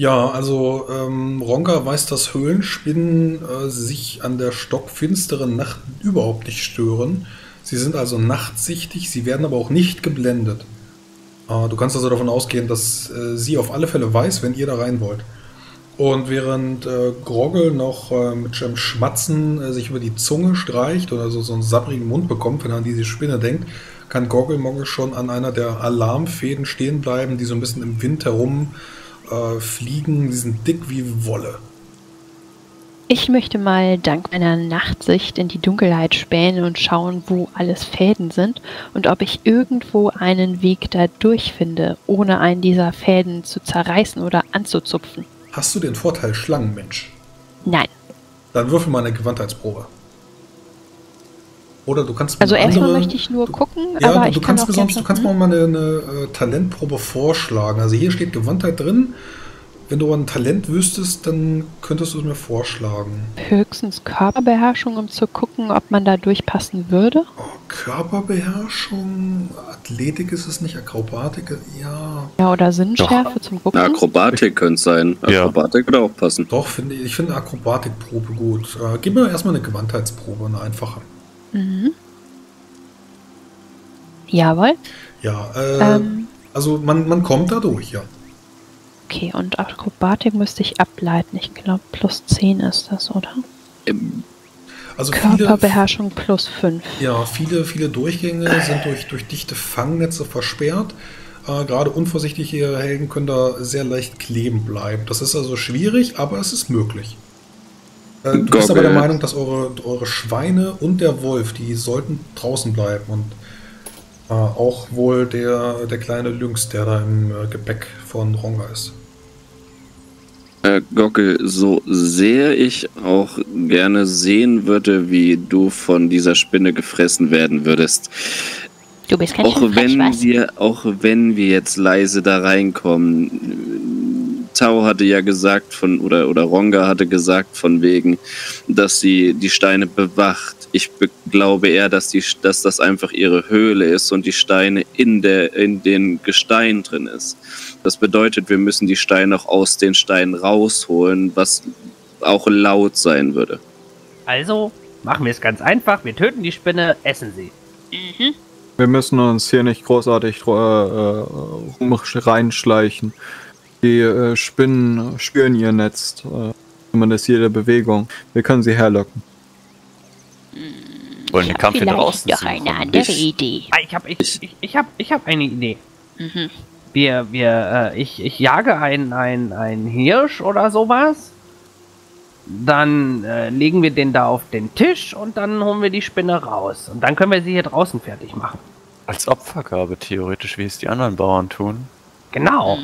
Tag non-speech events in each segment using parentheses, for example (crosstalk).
Ja, also ähm, Ronga weiß, dass Höhlenspinnen äh, sich an der stockfinsteren Nacht überhaupt nicht stören. Sie sind also nachtsichtig, sie werden aber auch nicht geblendet. Äh, du kannst also davon ausgehen, dass äh, sie auf alle Fälle weiß, wenn ihr da rein wollt. Und während äh, Groggel noch äh, mit einem Schmatzen äh, sich über die Zunge streicht oder so, so einen sapprigen Mund bekommt, wenn er an diese Spinne denkt, kann Goggelmoggle schon an einer der Alarmfäden stehen bleiben, die so ein bisschen im Wind herum äh, fliegen. Die sind dick wie Wolle. Ich möchte mal dank meiner Nachtsicht in die Dunkelheit spähen und schauen, wo alles Fäden sind und ob ich irgendwo einen Weg da durchfinde, ohne einen dieser Fäden zu zerreißen oder anzuzupfen. Hast du den Vorteil Schlangenmensch? Nein. Dann würfel mal eine Gewandheitsprobe. Oder du kannst mir Also erstmal möchte ich nur du, gucken, Ja, aber du, ich du kann kannst auch mir gern sonst, du kannst mal versuchen. mal eine, eine äh, Talentprobe vorschlagen. Also hier steht Gewandtheit drin. Wenn du ein Talent wüsstest, dann könntest du es mir vorschlagen. höchstens Körperbeherrschung, um zu gucken, ob man da durchpassen würde. Oh, Körperbeherrschung, Athletik ist es nicht, Akrobatik, ja. Ja, oder Sinnschärfe zum Gucken. Akrobatik könnte es sein. Ja. Akrobatik würde auch passen. Doch, finde ich, ich finde Akrobatikprobe gut. Äh, gib mir erstmal eine Gewandheitsprobe, eine einfache. Mhm. Jawohl. Ja, äh, Ähm, also man, man kommt da durch, ja. okay, und Akrobatik müsste ich ableiten. Ich glaube, plus 10 ist das, oder? Ähm, Also viele, Körperbeherrschung plus 5. ja, viele, viele Durchgänge sind durch, durch dichte Fangnetze versperrt. Äh, Gerade unvorsichtige Helden können da sehr leicht kleben bleiben. Das ist also schwierig, aber es ist möglich. Äh, du bist aber der. Meinung, dass eure, eure Schweine und der Wolf, die sollten draußen bleiben und äh, auch wohl der, der kleine Lynx, der da im äh, Gepäck von Ronga ist. Äh, Gockel, so sehr ich auch gerne sehen würde, wie du von dieser Spinne gefressen werden würdest. Du bist kein Auch wenn was? wir, auch wenn wir jetzt leise da reinkommen. Tau hatte ja gesagt von, oder, oder Ronga hatte gesagt von wegen, dass sie die Steine bewacht. Ich be- glaube eher, dass, die, dass das einfach ihre Höhle ist und die Steine in, der, in den Gestein drin ist. Das bedeutet, wir müssen die Steine auch aus den Steinen rausholen, was auch laut sein würde. Also machen wir es ganz einfach. Wir töten die Spinne, essen sie. Mhm. Wir müssen uns hier nicht großartig äh, äh, rum reinschleichen. Die äh, Spinnen spüren ihr Netz, äh, zumindest jede Bewegung. Wir können sie herlocken. Wollen den Kampf hier draußen doch eine andere Ich- Idee. Ah, Ich habe ich, ich, ich hab, ich hab eine Idee. Mhm. Wir, wir, äh, ich, ich jage ein, ein, ein Hirsch oder sowas. Dann äh, legen wir den da auf den Tisch und dann holen wir die Spinne raus. Und dann können wir sie hier draußen fertig machen. Als Opfergabe theoretisch, wie es die anderen Bauern tun. Genau.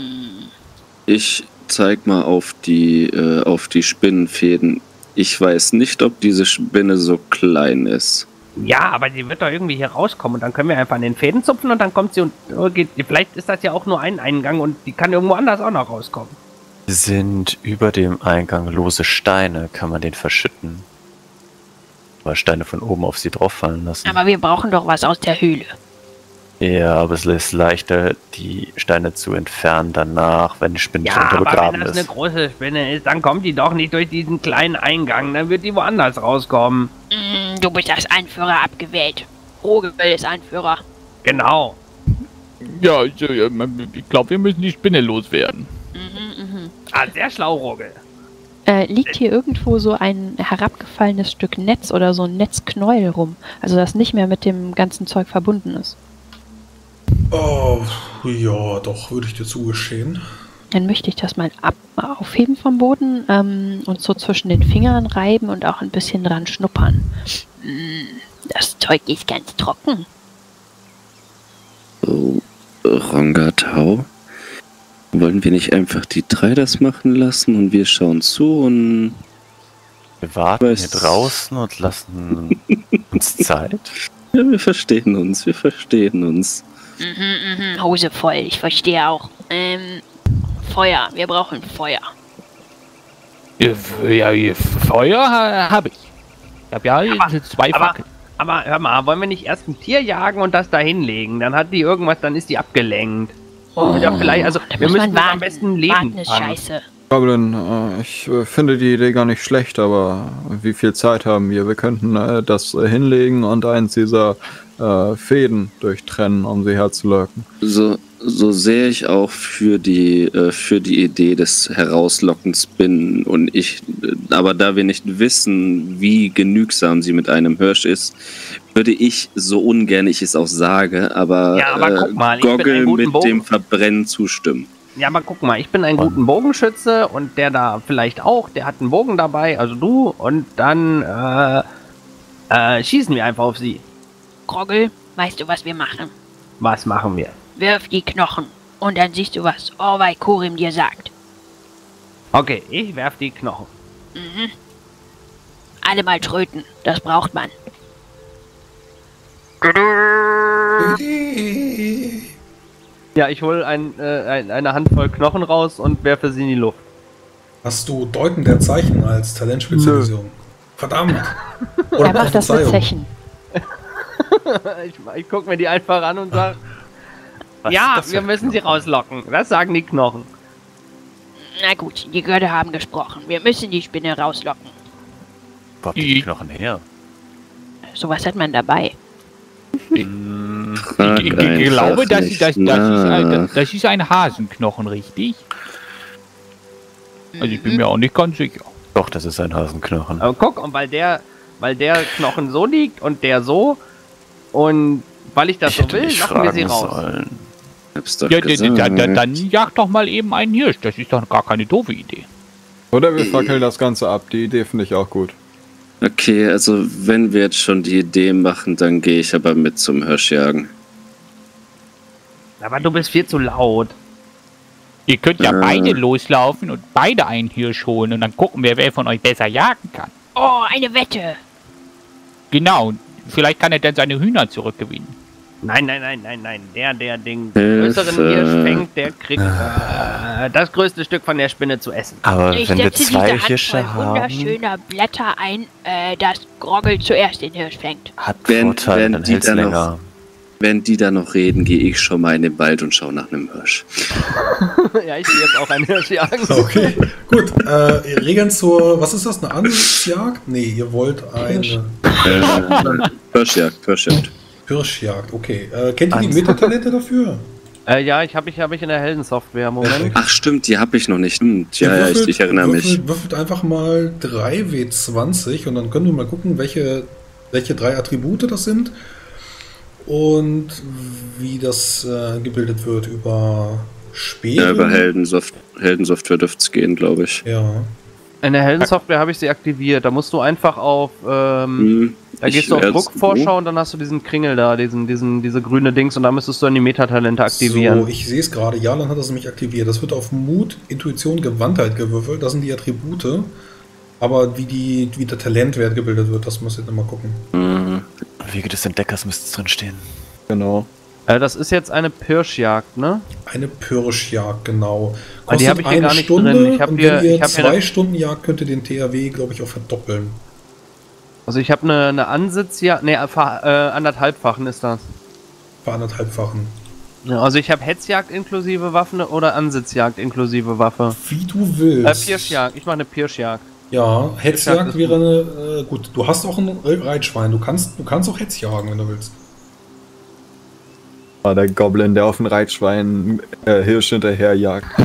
Ich zeig mal auf die, äh, auf die Spinnenfäden. Ich weiß nicht, ob diese Spinne so klein ist. Ja, aber die wird doch irgendwie hier rauskommen und dann können wir einfach an den Fäden zupfen und dann kommt sie und äh, geht. Vielleicht ist das ja auch nur ein Eingang und die kann irgendwo anders auch noch rauskommen. Sind über dem Eingang lose Steine, kann man den verschütten. Weil Steine von oben auf sie drauf fallen lassen. Aber wir brauchen doch was aus der Höhle. Ja, aber es ist leichter, die Steine zu entfernen danach, wenn die Spinne Ja, drunter aber wenn begraben das eine ist. große Spinne ist, dann kommt die doch nicht durch diesen kleinen Eingang. Dann wird die woanders rauskommen. Mm, Du bist als Anführer abgewählt. Rogel ist Anführer. Genau. Ja, ich, äh, ich glaube, wir müssen die Spinne loswerden. Mhm, mhm. Ah, sehr schlau, Rogel. Äh, liegt hier irgendwo so ein herabgefallenes Stück Netz oder so ein Netzknäuel rum? Also das nicht mehr mit dem ganzen Zeug verbunden ist. Oh, ja, doch, würde ich dir zugestehen. Dann möchte ich das mal ab aufheben vom Boden ähm, und so zwischen den Fingern reiben und auch ein bisschen dran schnuppern. Mm, das Zeug ist ganz trocken. Oh, Rongatau? Wollen wir nicht einfach die drei das machen lassen und wir schauen zu und Wir warten Weiß- hier draußen und lassen uns Zeit. (laughs) ja, wir verstehen uns, wir verstehen uns. Mhm, mhm, Hose voll, ich verstehe auch. Ähm, Feuer, wir brauchen Feuer. Ja, ja, ja, Feuer ha, habe ich. Ich habe ja Aber- zwei aber- Fackeln. Aber hör mal, wollen wir nicht erst ein Tier jagen und das da hinlegen? Dann hat die irgendwas, dann ist die abgelenkt. Oder vielleicht, also da wir müssen warten. am besten leben. Warten ist scheiße. Goblin, äh, ich äh, finde die Idee gar nicht schlecht, aber wie viel Zeit haben wir? Wir könnten äh, das hinlegen und eins dieser äh, Fäden durchtrennen, um sie herzulocken. So, so sehr ich auch für die, äh, für die Idee des Herauslockens bin und ich, aber da wir nicht wissen, wie genügsam sie mit einem Hirsch ist, würde ich so ungern ich es auch sage, aber, Ja, aber äh, mal, Goggle mit Bogen- dem Verbrennen zustimmen. Ja, aber guck mal, ich bin ein guten Bogenschütze und der da vielleicht auch, der hat einen Bogen dabei, also du, und dann äh, äh, schießen wir einfach auf sie. Groggel, weißt du, was wir machen? Was machen wir? Wirf die Knochen und dann siehst du, was Orwei Korim dir sagt. Okay, ich werf die Knochen. Alle mal tröten, das braucht man. Ja, ich hole ein, äh, ein, eine Handvoll Knochen raus und werfe sie in die Luft. Hast du Deuten der Zeichen als Talentspezialisierung? Verdammt! (laughs) Oder Er macht das mit Prophezeiung. (laughs) Ich ich gucke mir die einfach an und sage, ja, wir müssen sie Knochen? rauslocken. Das sagen die Knochen. Na gut, die Götter haben gesprochen. Wir müssen die Spinne rauslocken. Wo habt ihr die Knochen her? Sowas hat man dabei. Ich, ich, ich glaube, einfach das, das, das, ist ein, nach. das ist ein Hasenknochen, richtig? Also ich bin mir auch nicht ganz sicher. Doch, das ist ein Hasenknochen. Aber guck, und weil der, weil der Knochen so liegt und der so und weil ich das ich so will, machen wir sie raus. sollen. Ja, dann, gesagt. dann, dann, dann jag doch mal eben einen Hirsch. Das ist doch gar keine doofe Idee. Oder wir fackeln das Ganze ab. Die Idee finde ich auch gut. Okay, also wenn wir jetzt schon die Idee machen, dann gehe ich aber mit zum Hirschjagen. Aber du bist viel zu laut. Ihr könnt ja Äh. beide loslaufen und beide einen Hirsch holen und dann gucken wir, wer von euch besser jagen kann. Oh, eine Wette. Genau, und vielleicht kann er dann seine Hühner zurückgewinnen. Nein, nein, nein, nein, nein. Der, der den Hilfe. größeren Hirsch fängt, der kriegt äh, das größte Stück von der Spinne zu essen. Aber Ich wenn wir setze zwei diese Hirsche haben, wunderschöner Blätter ein, äh, dass Groggel zuerst den Hirsch fängt. hat Wenn- Vorteil, wenn dann die hält's dann noch- länger. Wenn die da noch reden, gehe ich schon mal in den Wald und schaue nach einem Hirsch. (laughs) ja, ich will jetzt auch einen Hirsch jagen. Okay, gut. Äh, Regeln zur, was ist das, eine Ansichtsjagd? Nee, ihr wollt eine Äh, Hirschjagd, Hirschjagd. Hirschjagd. Okay. Äh, kennt ihr die Metatalente dafür? Äh, ja, ich habe ich, hab ich in der Heldensoftware. Moment. Ach stimmt, die habe ich noch nicht. Stimmt, ja, ja, ich, ich erinnere mich. Würfelt, würfelt einfach mal 3W20 und dann können wir mal gucken, welche, welche drei Attribute das sind und wie das äh, gebildet wird über Speere. Ja, über Heldensoft Heldensoftware dürfte es gehen, glaube ich. Ja. In der Heldensoftware habe ich sie aktiviert. Da musst du einfach auf. Ähm, Hm, da ich gehst du auf Druckvorschau und dann hast du diesen Kringel da, diesen, diesen, diese grüne Dings und da müsstest du dann die Metatalente aktivieren. So, ich sehe es gerade. Jalan hat das nämlich aktiviert. Das wird auf Mut, Intuition, Gewandtheit gewürfelt. Das sind die Attribute. Aber wie, die, wie der Talentwert gebildet wird, das muss ich nochmal gucken. Hm, Wege des Entdeckers müsste drin stehen. Genau. Äh, das ist jetzt eine Pirschjagd, ne? Eine Pirschjagd, genau. Ah, die hab ich hier eine gar nicht Stunde drin. Ich und hier- wenn ihr ich hier zwei eine- Stunden jagt, könnt ihr den THW, glaube ich, auch verdoppeln. Also ich habe eine, eine Ansitzjagd. Ne, äh, anderthalbfachen ist das. Bei anderthalbfachen. Ja, also ich habe Hetzjagd inklusive Waffen oder Ansitzjagd inklusive Waffe. Wie du Äh, willst. Pirschjagd. Ich mache eine Pirschjagd. Ja, Hetzjagd wäre eine. Äh, gut, du hast auch ein Reitschwein. Du kannst, du kannst auch Hetzjagen, wenn du willst. War der Goblin, der auf den Reitschwein äh, Hirsch hinterherjagt. (laughs)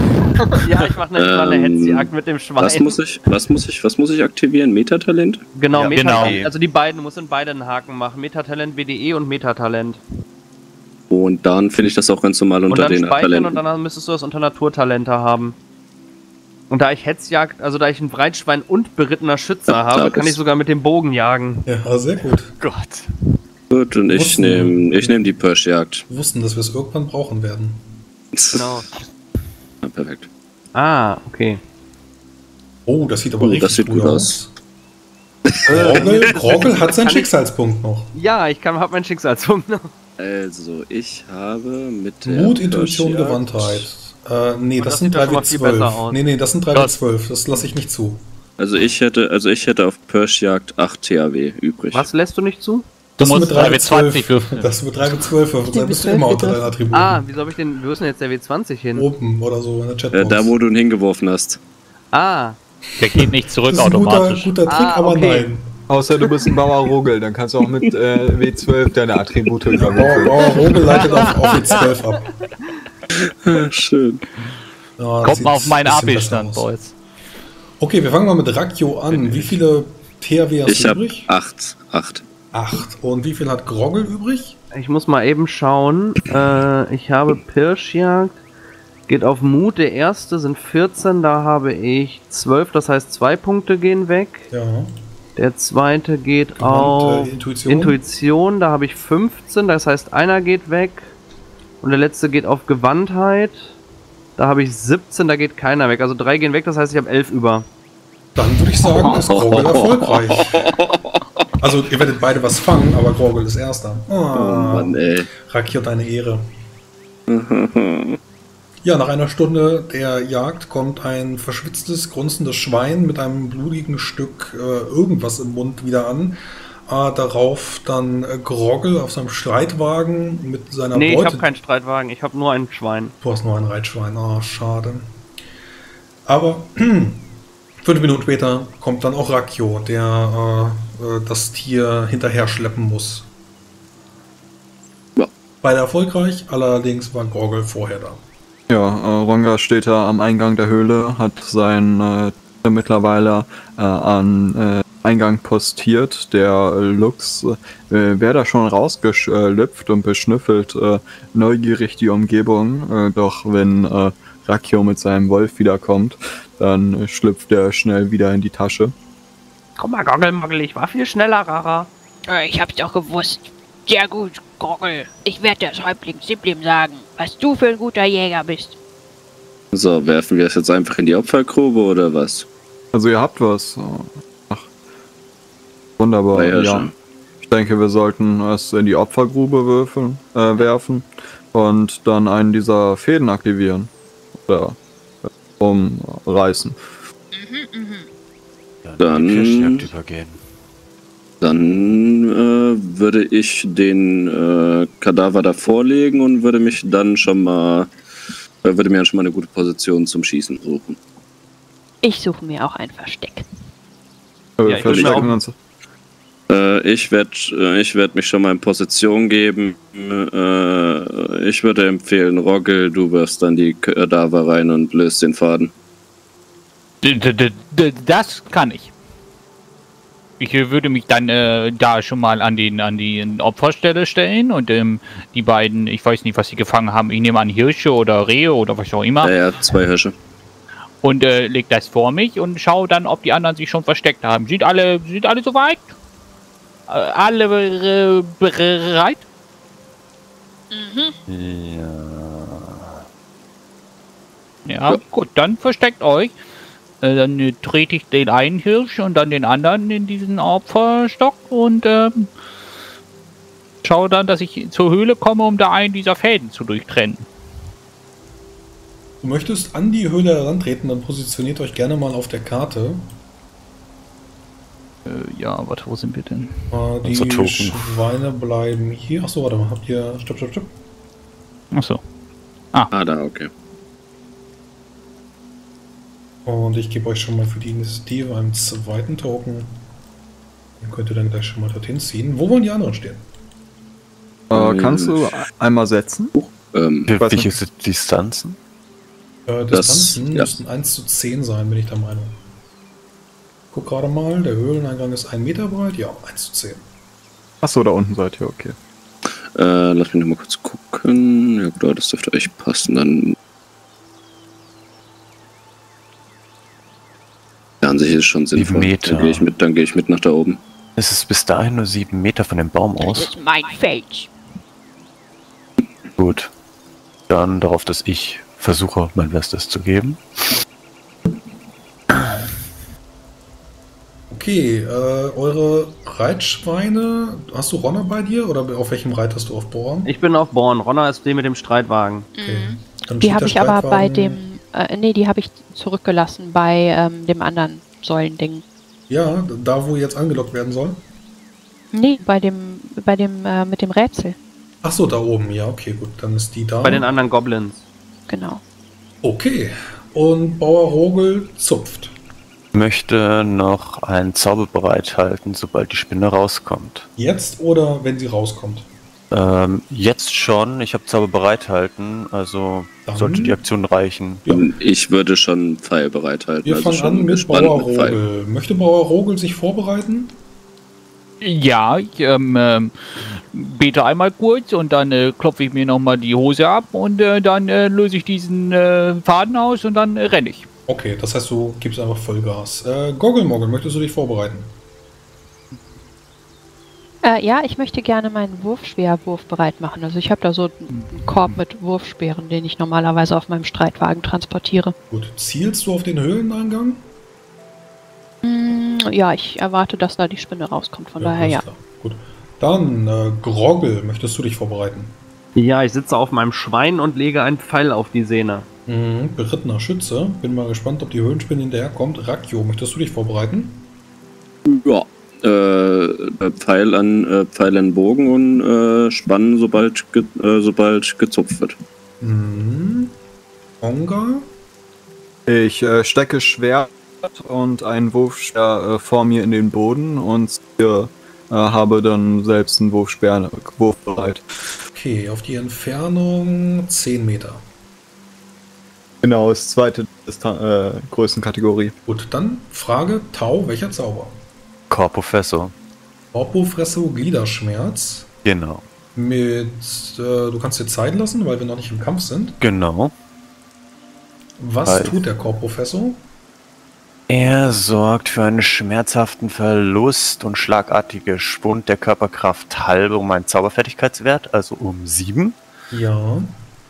Ja, ich mache eine, ich mach eine Ähm, Hetzjagd mit dem Schwein. was muss ich, was muss ich, was muss ich aktivieren? Metatalent? Genau, Ja, Metatalent. genau. Also die beiden, du musst in beide einen Haken machen. Metatalent WDE und Metatalent. Und dann finde ich das auch ganz normal Und unter dann den speichern und Talenten. dann müsstest du das unter Naturtalente haben. Und da ich Hetzjagd, also da ich ein Breitschwein und berittener Schütze Ja, habe, kann ich sogar mit dem Bogen jagen. Ja, sehr gut. (laughs) Gott. Gut, und ich nehme ich nehm die Pirschjagd. Wir wussten, dass wir es irgendwann brauchen werden. Genau. (laughs) Ja, perfekt. Ah, okay. Oh, das sieht aber Oh, richtig das sieht gut aus. Grogel, Grogel (laughs) hat seinen Kann ich- Schicksalspunkt noch. Ja, ich kann, hab meinen Schicksalspunkt noch. Also, ich habe mit der Mut, Intuition, Gewandtheit. Äh, nee, das, das sind sieht doch schon mal viel 3W12. besser aus. Nee, nee, das sind 3W12. Das lasse ich nicht zu. Also ich hätte, also ich hätte auf Pirschjagd 8 THW übrig. Was lässt du nicht zu? Das musst mit 3W20 würfeln. Das mit 3W12 würfeln. Da bist du immer unter deinen Attributen. Ah, wie soll ich denn, wo ist denn jetzt der W20 hin? Oben oder so in der Äh, Chatbox. da, wo du ihn hingeworfen hast. Ah, Der geht nicht Das zurück ist ein guter, automatisch. guter Trick, Ah, aber okay. nein. Außer du bist ein Bauer Rogel, dann kannst du auch mit äh, W12 deine Attribute Bauer, überwürfeln. Bauer Rogel leitet auf, auf die 12 ab. (laughs) Schön. Ja, das Kommt mal auf meinen aus. Boys. Okay, wir fangen mal mit Rakio an. Wie viele THW hast Ich du habe übrig? acht. Acht. Acht. Und wie viel hat Groggel übrig? ich muss mal eben schauen. Äh, ich habe Pirschjagd. Geht auf Mut. Der erste sind 14, da habe ich 12, das heißt zwei Punkte gehen weg. Ja. Der zweite geht Gewandt, auf äh, Intuition. Intuition, da habe ich 15, das heißt einer geht weg. Und der letzte geht auf Gewandtheit. Da habe ich 17, da geht keiner weg. Also drei gehen weg, das heißt ich habe 11 über. Dann würde ich sagen, ist Groggel (laughs) erfolgreich. Also, ihr werdet beide was fangen, aber Groggel ist erster. Oh Ah, Mann, ey. Rakio, deine Ehre. (laughs) Ja, nach einer Stunde der Jagd kommt ein verschwitztes, grunzendes Schwein mit einem blutigen Stück äh, irgendwas im Mund wieder an. Äh, darauf dann äh, Groggel auf seinem Streitwagen mit seiner nee, ich Beute. habe keinen Streitwagen, ich habe nur ein Schwein. Du hast nur ein Reitschwein. Ah, schade. Aber (clears throat) fünf Minuten später kommt dann auch Rakio, der äh, das Tier hinterher schleppen muss. Ja. Beide erfolgreich, allerdings war Gorgel vorher da. Ja, äh, Ronga steht da am Eingang der Höhle, hat sein äh, mittlerweile äh, an äh, Eingang postiert. Der äh, Lux äh, wäre da schon rausgeschlüpft und beschnüffelt äh, neugierig die Umgebung. Äh, doch wenn äh, Rakio mit seinem Wolf wiederkommt, dann äh, schlüpft er schnell wieder in die Tasche. Komm mal, Goggelmoggel, ich war viel schneller, Rara. Äh, Ich hab's doch gewusst. Sehr gut, Groggel. Ich werde das Häuptling Siblim sagen, was du für ein guter Jäger bist. So, werfen wir es jetzt einfach in die Opfergrube oder was? Also ihr habt was. Ach, wunderbar. Ja, Hirschen. ich denke, wir sollten es in die Opfergrube würfeln, äh, werfen und dann einen dieser Fäden aktivieren oder äh, umreißen. Ja, Dann- die Pirschjagd übergehen. Dann äh, würde ich den äh, Kadaver davor legen und würde mich dann schon mal, äh, würde mir dann schon mal eine gute Position zum Schießen suchen. Ich suche mir auch ein Versteck. Äh, Ja, ich verstecken uns. Äh, ich werde äh, ich werd mich schon mal in Position geben. Äh, ich würde empfehlen, Rogel, du wirfst dann die Kadaver rein und löst den Faden. D -d -d -d das kann ich. Ich würde mich dann äh, da schon mal an den an die Opferstelle stellen und ähm, die beiden, ich weiß nicht, was sie gefangen haben, ich nehme an Hirsche oder Rehe oder was auch immer, Ja, ja, zwei Hirsche. und äh, leg das vor mich und schaue dann, ob die anderen sich schon versteckt haben. Sind alle, sind alle soweit? Äh, alle bereit? Ja. Ja, gut, dann versteckt euch. Äh, dann äh, trete ich den einen Hirsch und dann den anderen in diesen Opferstock und ähm, schaue dann, dass ich zur Höhle komme, um da einen dieser Fäden zu durchtrennen. Du möchtest an die Höhle herantreten, dann positioniert euch gerne mal auf der Karte. Äh, ja, warte, wo sind wir denn? Äh, die Token. Schweine bleiben hier. Achso, warte mal, habt ihr. Stopp, stopp, stopp. Achso. Ah, da, okay. Und ich gebe euch schon mal für die Initiative einen zweiten Token. Den könnt ihr dann gleich schon mal dorthin ziehen. Wo wollen die anderen stehen? Äh, kannst du einmal setzen? Ähm, welche nicht. Distanzen? Äh, Das- Distanzen ja. müssten 1 zu 10 sein, bin ich der Meinung. Guck gerade mal, der Höhleneingang ist 1 Meter breit. Ja, 1 zu 10. Achso, da unten seid ihr, okay. äh, lass mich noch mal kurz gucken. Ja, gut, das dürfte echt passen. Dann. An sich ist es schon sinnvoll. Meter. Dann gehe ich, mit- dann geh ich mit nach da oben. Es ist bis dahin nur sieben Meter von dem Baum Das aus. ist mein Feld. Gut. Dann darauf, dass ich versuche, mein Bestes zu geben. Okay, äh, eure Reitschweine. Hast du Ronner bei dir oder auf welchem reitest du auf Born? Ich bin auf Born. Ronner ist die mit dem Streitwagen. Okay. Dann Die habe der ich aber bei dem, äh, nee, die habe ich zurückgelassen bei ähm, dem anderen Säulending. Ja, da wo jetzt angelockt werden soll. Nee, bei dem, bei dem, äh, mit dem Rätsel. Ach so, da oben. Ja, okay, gut. Dann ist die da. Bei den anderen Goblins. Genau. Okay, Und Bauer Rogel zupft. Möchte noch einen Zauber bereithalten, sobald die Spinne rauskommt. Jetzt oder wenn sie rauskommt? Ähm, jetzt schon. Ich habe Zauber bereithalten, also Dann- sollte die Aktion reichen. Ja. Ich würde schon Pfeil bereithalten. Wir also fangen schon an mit Bauer mit Pfeil. Rogel. Möchte Bauer Rogel sich vorbereiten? Ja, ich ähm, ähm, bete einmal kurz und dann äh, klopfe ich mir nochmal die Hose ab und äh, dann äh, löse ich diesen äh, Faden aus und dann äh, renne ich. Okay, das heißt, du gibst einfach Vollgas. Äh, Goggelmogel, möchtest du dich vorbereiten? Äh, ja, ich möchte gerne meinen Wurfspeerwurf bereit machen. Also ich habe da so einen Korb mit Wurfspeeren, den ich normalerweise auf meinem Streitwagen transportiere. Gut, zielst du auf den Höhleneingang? Mm, ja, ich erwarte, dass da die Spinne rauskommt. Von daher alles ja. klar. Gut. Dann, äh, Groggel, möchtest du dich vorbereiten? Ja, ich sitze auf meinem Schwein und lege einen Pfeil auf die Sehne. Mhm, berittener Schütze. Bin mal gespannt, ob die Höhlenspinne hinterherkommt. Rakio, möchtest du dich vorbereiten? Ja. Äh, Pfeil an äh, Pfeil an Bogen und äh, spannen, sobald, ge äh, sobald gezupft wird. Mhm. Onga? Ich äh, stecke Schwert und einen Wurfspeer äh, vor mir in den Boden und hier, äh, habe dann selbst einen Wurfspeer wurfbereit. Okay, auf die Entfernung 10 Meter. Genau, ist zweite Distan äh, Größenkategorie. Gut, dann Frage Tau, welcher Zauber? Corpofesso. Orpofresso Gliederschmerz. Genau. Mit, äh, du kannst dir Zeit lassen, weil wir noch nicht im Kampf sind. Genau. Was Hi. tut der Corpofresso? Er sorgt für einen schmerzhaften Verlust und schlagartige Schwund der Körperkraft halbe um einen Zauberfertigkeitswert, also um sieben. Ja.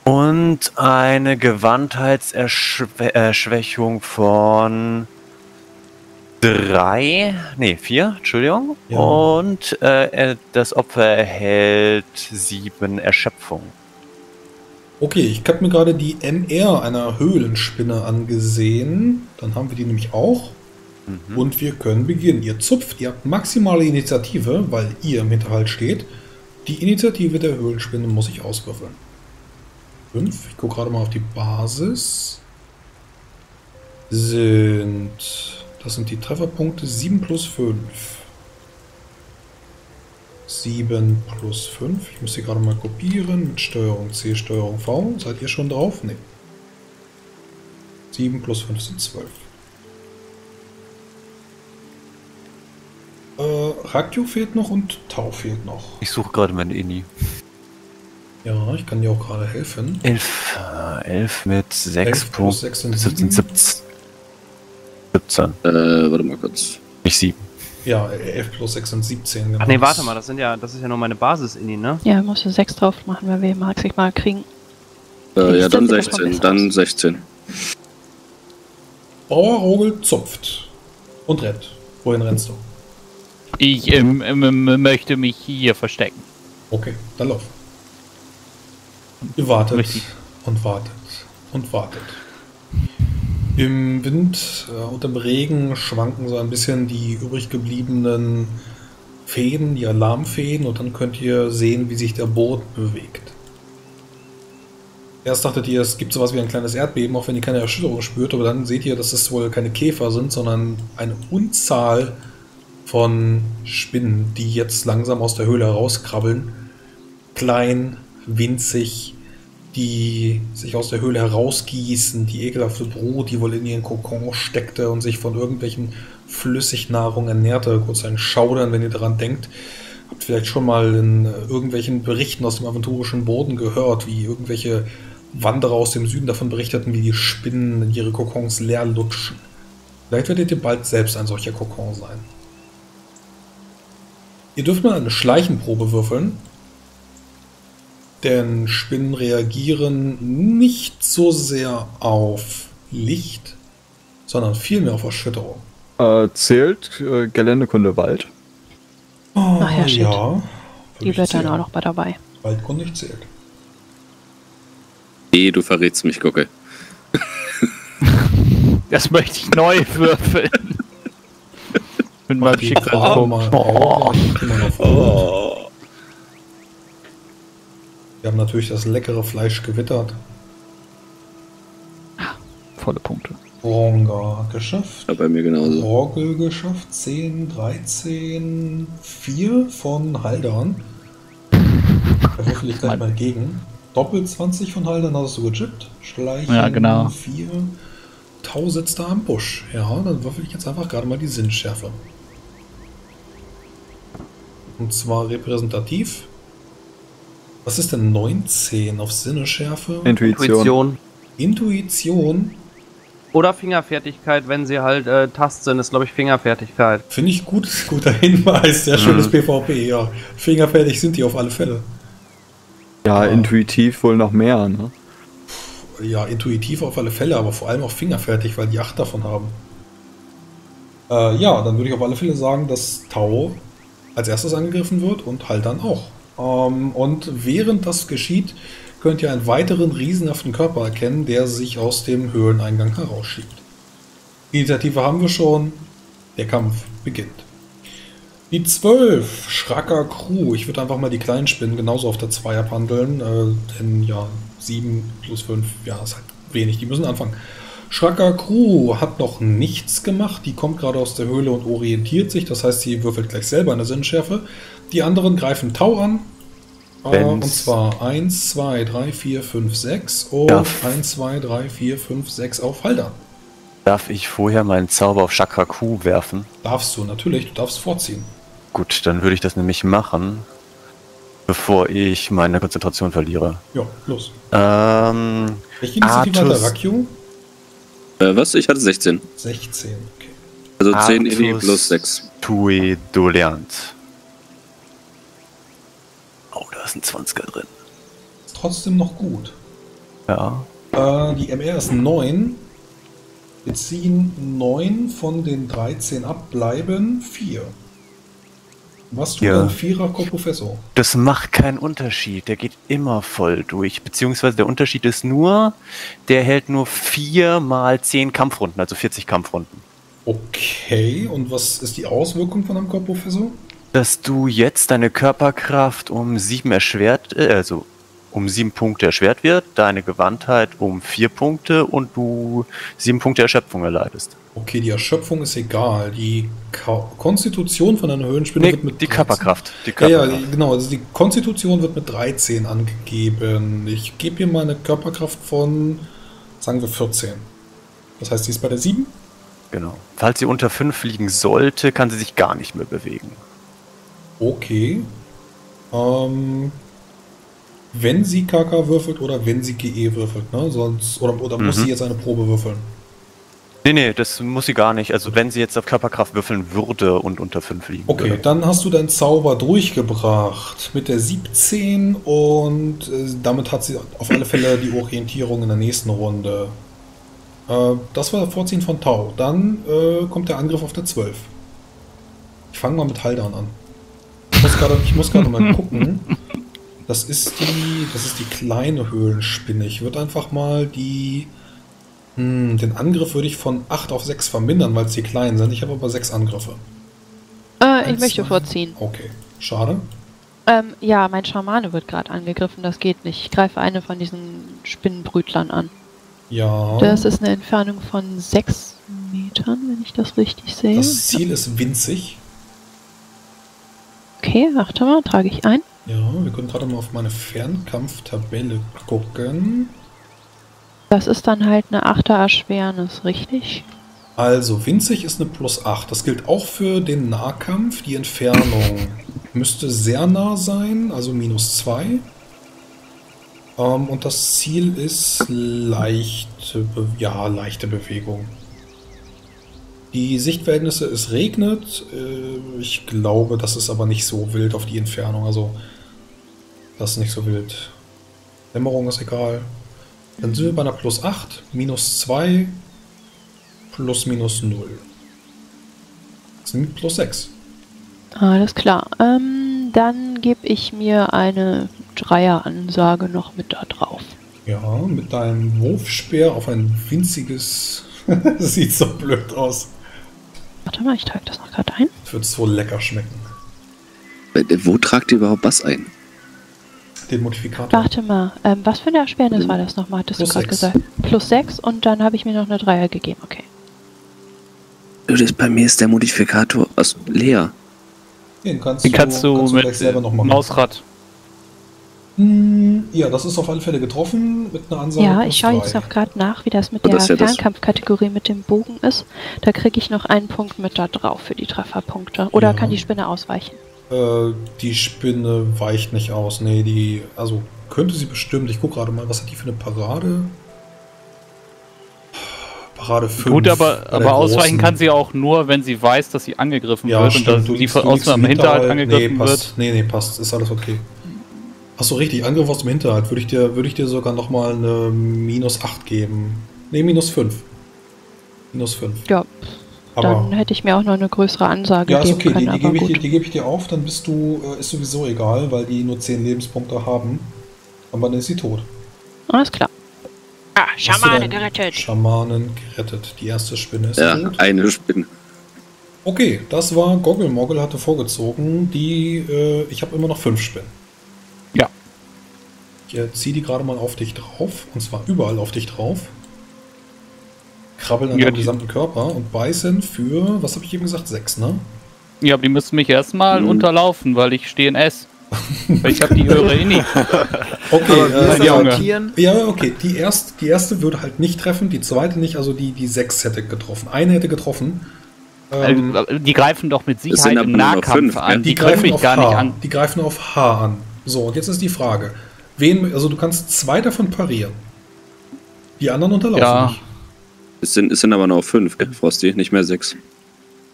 Und eine Gewandheitserschwächung von drei, nee, vier, Entschuldigung. Ja. Und äh, das Opfer erhält sieben Erschöpfung. Okay, ich habe mir gerade die MR einer Höhlenspinne angesehen. Dann haben wir die nämlich auch. Und wir können beginnen. Ihr zupft, ihr habt maximale Initiative, weil ihr im Hinterhalt steht. Die Initiative der Höhlenspinne muss ich auswürfeln. 5. Ich gucke gerade mal auf die Basis. Sind. Das sind die Trefferpunkte 7 plus 5. 7 plus 5. Ich muss sie gerade mal kopieren mit Steuerung C, Steuerung V. Seid ihr schon drauf? Ne. 7 plus 5 sind 12. Äh, Rakio fehlt noch und Tau fehlt noch. Ich suche gerade meine Inni. Ja, ich kann dir auch gerade helfen. Elf, äh, elf mit sechs 11 plus Punkten. 6 sind 17, 7. 17. 17, Äh, warte mal kurz. nicht sieben. Ja, 11 plus 6 sind 17. Genau. Ach nee, warte mal, das sind ja, das ist ja nur meine Basis-Inni, ne? Ja, musst du sechs drauf machen, weil wir maximal kriegen. Äh, ja, Ich dann setze das mal 16. besser Dann aus. 16. Bauer Rogel zupft und rennt. Wohin rennst du? Ich ähm, ähm, ähm, möchte mich hier verstecken. Okay, dann lauf. Ihr wartet Richtig. und wartet und wartet. Im Wind äh, und im Regen schwanken so ein bisschen die übrig gebliebenen Fäden, die Alarmfäden, und dann könnt ihr sehen, wie sich der Boot bewegt. Erst dachtet ihr, es gibt sowas wie ein kleines Erdbeben, auch wenn ihr keine Erschütterung spürt, aber dann seht ihr, dass es wohl keine Käfer sind, sondern eine Unzahl von Spinnen, die jetzt langsam aus der Höhle herauskrabbeln. Klein, winzig, die sich aus der Höhle herausgießen, die ekelhafte Brut, die wohl in ihren Kokon steckte und sich von irgendwelchen Flüssignahrung ernährte. Kurz ein Schaudern, wenn ihr daran denkt. Habt vielleicht schon mal in irgendwelchen Berichten aus dem aventurischen Boden gehört, wie irgendwelche Wanderer aus dem Süden davon berichteten, wie die Spinnen ihre Kokons leer lutschen. Vielleicht werdet ihr bald selbst ein solcher Kokon sein. Ihr dürft mal eine Schleichenprobe würfeln. Denn Spinnen reagieren nicht so sehr auf Licht, sondern vielmehr auf Erschütterung. Äh, zählt äh, Geländekunde Wald. Oh, Ach ja, shit. ja. Die wird dann auch noch bei dabei. Waldkundig zählt. Nee, du verrätst mich, Gucke. (laughs) Das möchte ich neu würfeln. (laughs) Mit meinem Die Probe Schicksalspunkt. mal auf, ich geh mal auf Rot. Wir haben natürlich das leckere Fleisch gewittert. Volle Punkt. Ronga geschafft. Ja, bei mir genauso. Rogel geschafft. 10, 13, 4 von Haldern. (laughs) Da würfel ich gleich mal gegen. Doppel 20 von Haldern hast du gechippt. Schleichen Ja, genau. 4. Tau sitzt da am Busch. Ja, dann würfel ich jetzt einfach gerade mal die Sinnschärfe. Und zwar repräsentativ. Was ist denn 19 auf Sinneschärfe? Intuition. Intuition. Intuition Oder Fingerfertigkeit, wenn sie halt äh, Tast sind, ist glaube ich Fingerfertigkeit. Finde ich gut, (laughs) guter Hinweis, sehr schönes PvP, ja. Fingerfertig sind die auf alle Fälle. Ja, intuitiv wohl noch mehr, ne? Ja, intuitiv auf alle Fälle, aber vor allem auch fingerfertig, weil die acht davon haben. Äh, ja, dann würde ich auf alle Fälle sagen, dass Tau als erstes angegriffen wird und halt dann auch. Ähm, und während das geschieht, könnt ihr einen weiteren riesenhaften Körper erkennen, der sich aus dem Höhleneingang herausschiebt. Die Initiative haben wir schon. Der Kampf beginnt. Die 12, Schracker Crew. Ich würde einfach mal die kleinen Spinnen genauso auf der 2 abhandeln. Äh, denn ja, 7 plus 5, ja, ist halt wenig. Die müssen anfangen. Schracker Crew hat noch nichts gemacht. Die kommt gerade aus der Höhle und orientiert sich. Das heißt, sie würfelt gleich selber eine Sinnschärfe. Die anderen greifen Tau an. Äh, und zwar 1, 2, 3, 4, 5, 6 und Ja. 1, 2, 3, 4, 5, 6 auf Halder. Darf ich vorher meinen Zauber auf Chakra Q werfen? Darfst du natürlich, du darfst vorziehen. Gut, dann würde ich das nämlich machen, bevor ich meine Konzentration verliere. Ja, los. Ähm, Welche Initiative hat der Artus. Äh, was? Ich hatte 16. 16, okay. Also 10 Artus Inni plus 6. Tui Doleant. Da ist ein 20er drin. Ist trotzdem noch gut. Ja. Äh, die MR ist 9. Wir ziehen 9 von den 13 ab, bleiben 4. Was tut Ja. ein Vierer Professor? Das macht keinen Unterschied. Der geht immer voll durch. Beziehungsweise der Unterschied ist nur, der hält nur 4 mal 10 Kampfrunden, also 40 Kampfrunden. Okay, und was ist die Auswirkung von einem Professor? Dass du jetzt deine Körperkraft um 7 erschwert, äh, also um 7 Punkte erschwert wird, deine Gewandtheit um 4 Punkte und du 7 Punkte Erschöpfung erleidest. Okay, die Erschöpfung ist egal. Die Ka Konstitution von einer Höhenspinne Nee, wird mit die 13 Körperkraft. Die Ja, ja, Körperkraft. genau. Also die Konstitution wird mit 13 angegeben. Ich gebe ihr mal eine Körperkraft von, sagen wir, 14. Das heißt, sie ist bei der 7? Genau. Falls sie unter 5 liegen sollte, kann sie sich gar nicht mehr bewegen. Okay. Ähm, wenn sie KK würfelt oder wenn sie GE würfelt, ne? Sonst, oder, oder muss Mhm. sie jetzt eine Probe würfeln? Nee, nee, das muss sie gar nicht. Also wenn sie jetzt auf Körperkraft würfeln würde und unter 5 liegen Okay, würde. dann hast du deinen Zauber durchgebracht mit der 17 und äh, damit hat sie auf alle Fälle die Orientierung in der nächsten Runde. Äh, das war Vorziehen von Tau. Dann äh, kommt der Angriff auf der 12. Ich fange mal mit Haldan an. Ich muss gerade- Ich muss gerade mal (laughs) gucken. Das ist die, das ist die kleine Höhlenspinne. Ich würde einfach mal die, hm, den Angriff würde ich von 8 auf 6 vermindern, weil es die kleinen sind. Ich habe aber 6 Angriffe. Äh, ich Eins, möchte zwei. vorziehen. Okay, schade. Ähm, ja, mein Schamane wird gerade angegriffen, das geht nicht. Ich greife eine von diesen Spinnenbrütlern an. Ja, Das ist eine Entfernung von sechs Metern, wenn ich das richtig sehe. das Ziel ist winzig. Okay, warte mal, trage ich ein. Ja, wir können gerade mal auf meine Fernkampftabelle gucken. Das ist dann halt eine Achter Erschwernis, richtig? Also, winzig ist eine plus 8. Das gilt auch für den Nahkampf. Die Entfernung müsste sehr nah sein, also minus 2. Ähm, und das Ziel ist leichte, Be ja, leichte Bewegung. Die Sichtverhältnisse, es regnet. Äh, ich glaube, das ist aber nicht so wild auf die Entfernung. Also, das ist nicht so wild. Dämmerung ist egal. Dann sind wir bei einer plus 8, minus 2, plus minus 0. Das sind plus 6. Alles klar. Ähm, dann gebe ich mir eine Dreieransage noch mit da drauf. Ja, mit deinem Wurfspeer auf ein winziges. (laughs) sieht so blöd aus. Warte mal, ich trage das noch gerade ein. Wird so lecker schmecken. Äh, Wo tragt ihr überhaupt was ein? den Modifikator. Warte mal, ähm, was für eine Erschwernis war das nochmal, hattest du Plus gerade sechs. gesagt? Plus 6 und dann habe ich mir noch eine Dreier gegeben, okay. Das, bei mir ist der Modifikator aus leer. Den kannst, Den kannst du, kannst mit gleich selber noch äh, machen. Mausrad. Hm, Ja, das ist auf alle Fälle getroffen mit einer Ansage. Ja, ich schaue jetzt noch gerade nach, wie das mit der das ja Fernkampfkategorie mit dem Bogen ist. Da kriege ich noch einen Punkt mit da drauf für die Trefferpunkte. Oder Ja. kann die Spinne ausweichen? Äh, die Spinne weicht nicht aus. Nee, die. Also könnte sie bestimmt. Ich gucke gerade mal, was hat die für eine Parade? Parade 5. Gut, aber, aber ausweichen kann sie auch nur, wenn sie weiß, dass sie angegriffen Ja, wird stimmt. und dass du die liegst, von außen im am Hinterhalt angegriffen nee, wird. passt. Nee, nee, passt. Ist alles okay. Achso, richtig. Angriff aus dem Hinterhalt. Würde ich dir, würde ich dir sogar nochmal eine minus 8 geben. Nee, minus 5. Minus 5. Ja, Aber. dann hätte ich mir auch noch eine größere Ansage Ja, ist geben okay, die, können, die aber gebe ich, die gebe ich dir auf, dann bist du, äh, ist sowieso egal, weil die nur 10 Lebenspunkte haben. Aber dann ist sie tot. Alles klar. Ah, Schamane gerettet. Schamanen gerettet. Die erste Spinne ist Ja, tot. eine Spinne. Okay, das war Goggle Moggle hatte vorgezogen. Die, äh, ich habe immer noch fünf Spinnen. Ja. Ich äh, ziehe die gerade mal auf dich drauf. Und zwar überall auf dich drauf. Krabbeln an Ja, deinem die- gesamten Körper und beißen für, was habe ich eben gesagt, sechs, ne? Ja, aber die müssen mich erstmal Mhm. unterlaufen, weil ich stehe in S. (laughs) weil ich habe die höhere Inni. (laughs) Okay, Aber äh, ja, okay. Die, erst, die erste würde halt nicht treffen, die zweite nicht, also die, die sechs hätte getroffen. Eine hätte getroffen. Ähm, Also, die greifen doch mit Sicherheit im Nahkampf fünf, an. gell? Die, können mich auf gar H. nicht an. Die greifen auf H an. So, und jetzt ist die Frage. Wen, also du kannst zwei davon parieren. Die anderen unterlaufen Ja. dich. Es sind, es sind aber noch fünf, gell, Frosty, nicht mehr sechs.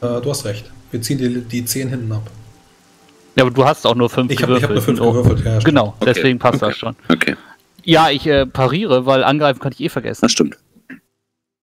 Äh, du hast recht. Wir ziehen die, die zehn hinten ab. Ja, aber du hast auch nur fünf Ich habe ich hab nur fünf Oh, gewürfelt. Ja, stimmt. Genau, Okay, deswegen passt okay. das schon. Okay, Ja, ich äh, pariere, weil angreifen kann ich eh vergessen. das stimmt.